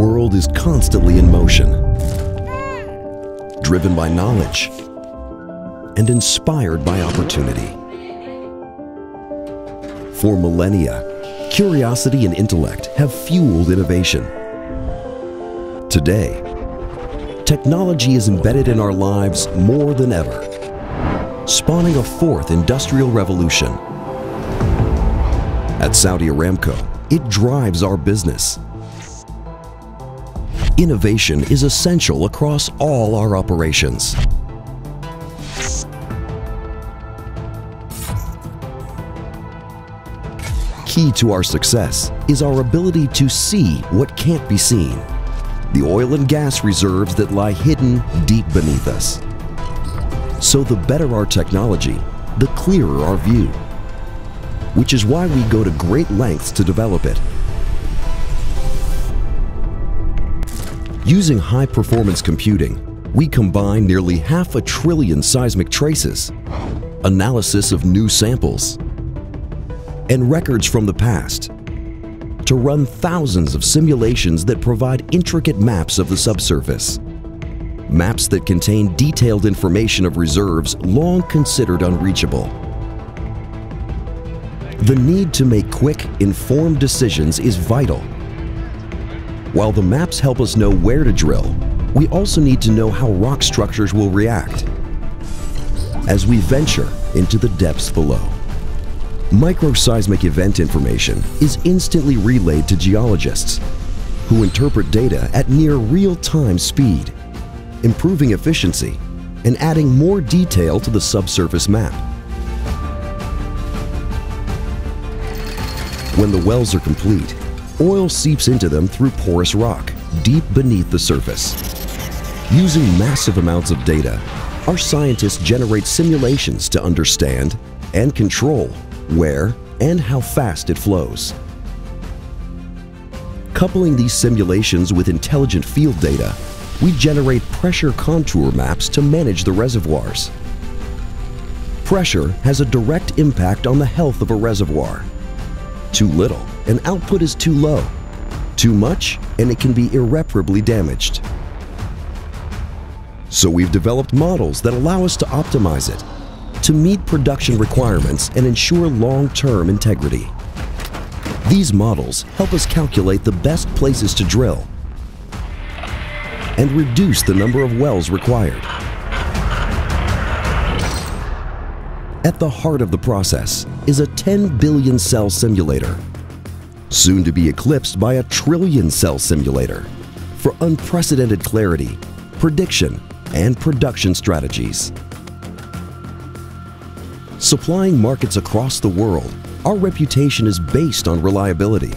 world is constantly in motion, driven by knowledge and inspired by opportunity. For millennia, curiosity and intellect have fueled innovation. Today, technology is embedded in our lives more than ever, spawning a fourth industrial revolution. At Saudi Aramco, it drives our business. Innovation is essential across all our operations. Key to our success is our ability to see what can't be seen. The oil and gas reserves that lie hidden deep beneath us. So the better our technology, the clearer our view. Which is why we go to great lengths to develop it. Using high-performance computing, we combine nearly half a trillion seismic traces, analysis of new samples, and records from the past to run thousands of simulations that provide intricate maps of the subsurface. Maps that contain detailed information of reserves long considered unreachable. The need to make quick, informed decisions is vital. While the maps help us know where to drill, we also need to know how rock structures will react as we venture into the depths below. Microseismic event information is instantly relayed to geologists, who interpret data at near real-time speed, improving efficiency and adding more detail to the subsurface map. When the wells are complete, oil seeps into them through porous rock deep beneath the surface. Using massive amounts of data, our scientists generate simulations to understand and control where, and how fast it flows. Coupling these simulations with intelligent field data, we generate pressure contour maps to manage the reservoirs. Pressure has a direct impact on the health of a reservoir. Too little, and output is too low. Too much, and it can be irreparably damaged. So we've developed models that allow us to optimize it to meet production requirements and ensure long-term integrity. These models help us calculate the best places to drill and reduce the number of wells required. At the heart of the process is a 10 billion cell simulator, soon to be eclipsed by a trillion cell simulator for unprecedented clarity, prediction, and production strategies. Supplying markets across the world, our reputation is based on reliability.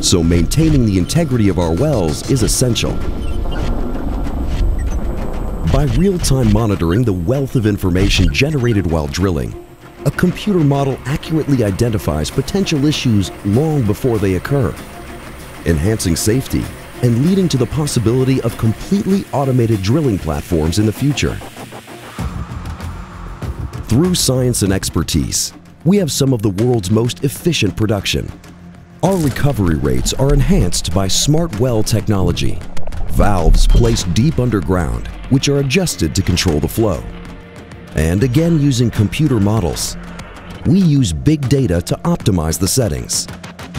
So maintaining the integrity of our wells is essential. By real-time monitoring the wealth of information generated while drilling, a computer model accurately identifies potential issues long before they occur, enhancing safety and leading to the possibility of completely automated drilling platforms in the future. Through science and expertise, we have some of the world's most efficient production. Our recovery rates are enhanced by smart well technology. Valves placed deep underground, which are adjusted to control the flow. And again using computer models. We use big data to optimize the settings,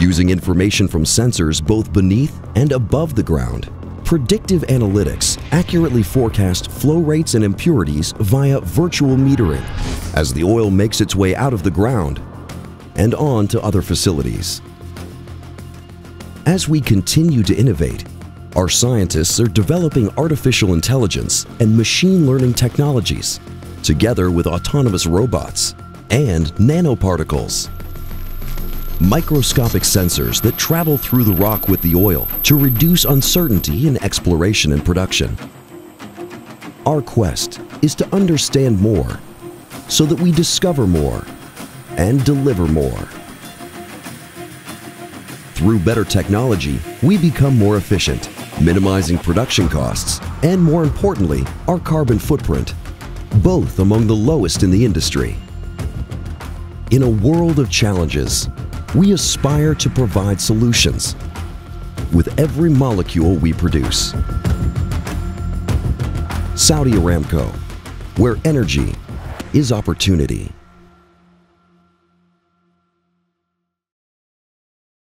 using information from sensors both beneath and above the ground Predictive analytics accurately forecast flow rates and impurities via virtual metering as the oil makes its way out of the ground and on to other facilities. As we continue to innovate, our scientists are developing artificial intelligence and machine learning technologies, together with autonomous robots and nanoparticles microscopic sensors that travel through the rock with the oil to reduce uncertainty in exploration and production. Our quest is to understand more so that we discover more and deliver more. Through better technology, we become more efficient, minimizing production costs and, more importantly, our carbon footprint, both among the lowest in the industry. In a world of challenges, we aspire to provide solutions with every molecule we produce. Saudi Aramco, where energy is opportunity.